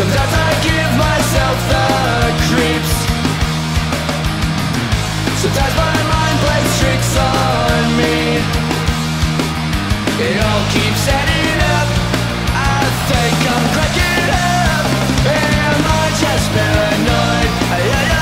Sometimes I give myself the creeps. Sometimes my mind plays tricks on me. It all keeps adding up. I think I'm cracking up. Am I just paranoid? Yeah,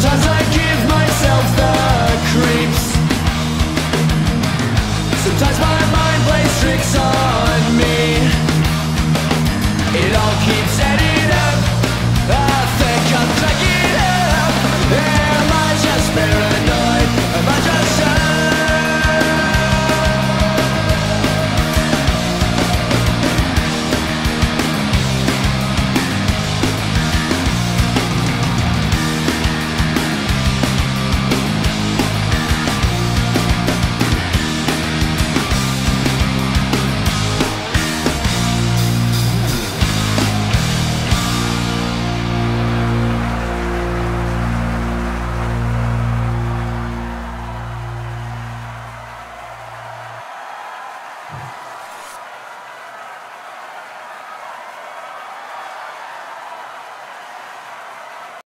Sometimes I give myself the creeps. Sometimes my mind plays tricks on